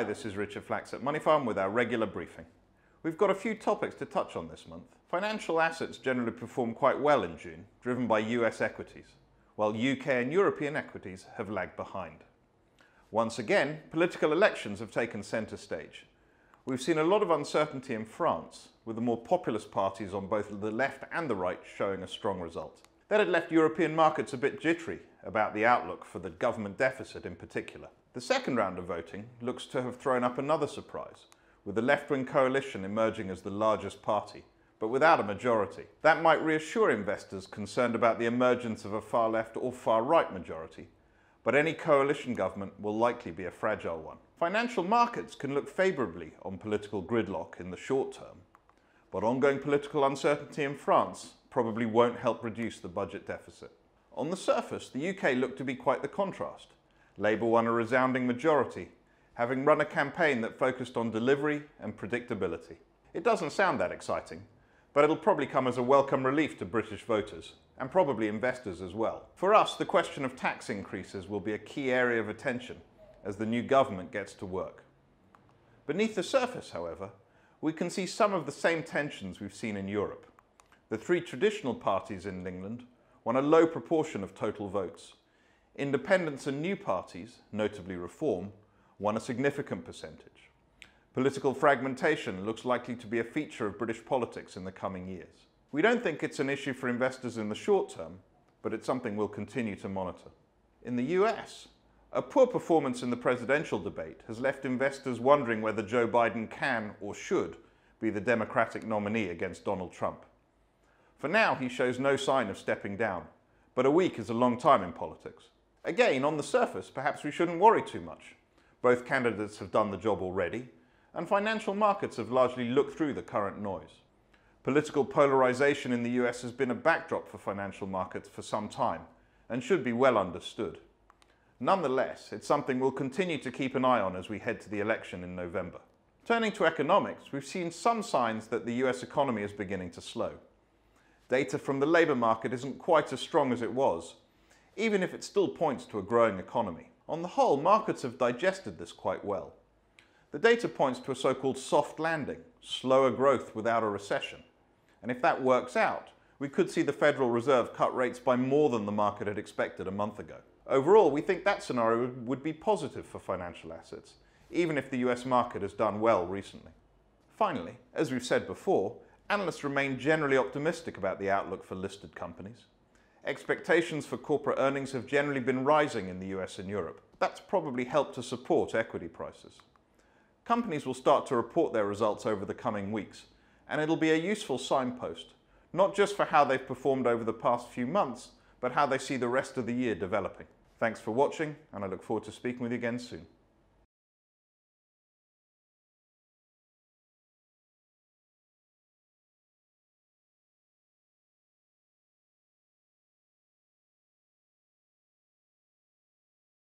Hi, this is Richard Flax at Moneyfarm with our regular briefing. We've got a few topics to touch on this month. Financial assets generally performed quite well in June, driven by US equities, while UK and European equities have lagged behind. Once again, political elections have taken centre stage. We've seen a lot of uncertainty in France, with the more populist parties on both the left and the right showing a strong result. That had left European markets a bit jittery about the outlook for the government deficit in particular. The second round of voting looks to have thrown up another surprise, with the left-wing coalition emerging as the largest party, but without a majority. That might reassure investors concerned about the emergence of a far-left or far-right majority, but any coalition government will likely be a fragile one. Financial markets can look favourably on political gridlock in the short term, but ongoing political uncertainty in France probably won't help reduce the budget deficit. On the surface, the UK looked to be quite the contrast. Labour won a resounding majority, having run a campaign that focused on delivery and predictability. It doesn't sound that exciting, but it'll probably come as a welcome relief to British voters, and probably investors as well. For us, the question of tax increases will be a key area of attention as the new government gets to work. Beneath the surface, however, we can see some of the same tensions we've seen in Europe. The three traditional parties in England won a low proportion of total votes, Independents and new parties, notably Reform, won a significant percentage. Political fragmentation looks likely to be a feature of British politics in the coming years. We don't think it's an issue for investors in the short term, but it's something we'll continue to monitor. In the US, a poor performance in the presidential debate has left investors wondering whether Joe Biden can or should be the Democratic nominee against Donald Trump. For now, he shows no sign of stepping down, but a week is a long time in politics. Again, on the surface, perhaps we shouldn't worry too much. Both candidates have done the job already, and financial markets have largely looked through the current noise. Political polarization in the US has been a backdrop for financial markets for some time, and should be well understood. Nonetheless, it's something we'll continue to keep an eye on as we head to the election in November. Turning to economics, we've seen some signs that the US economy is beginning to slow. Data from the labour market isn't quite as strong as it was, even if it still points to a growing economy. On the whole, markets have digested this quite well. The data points to a so-called soft landing, slower growth without a recession. And if that works out, we could see the Federal Reserve cut rates by more than the market had expected a month ago. Overall, we think that scenario would be positive for financial assets, even if the US market has done well recently. Finally, as we've said before, analysts remain generally optimistic about the outlook for listed companies. Expectations for corporate earnings have generally been rising in the US and Europe. That's probably helped to support equity prices. Companies will start to report their results over the coming weeks, and it'll be a useful signpost, not just for how they've performed over the past few months, but how they see the rest of the year developing. Thanks for watching, and I look forward to speaking with you again soon.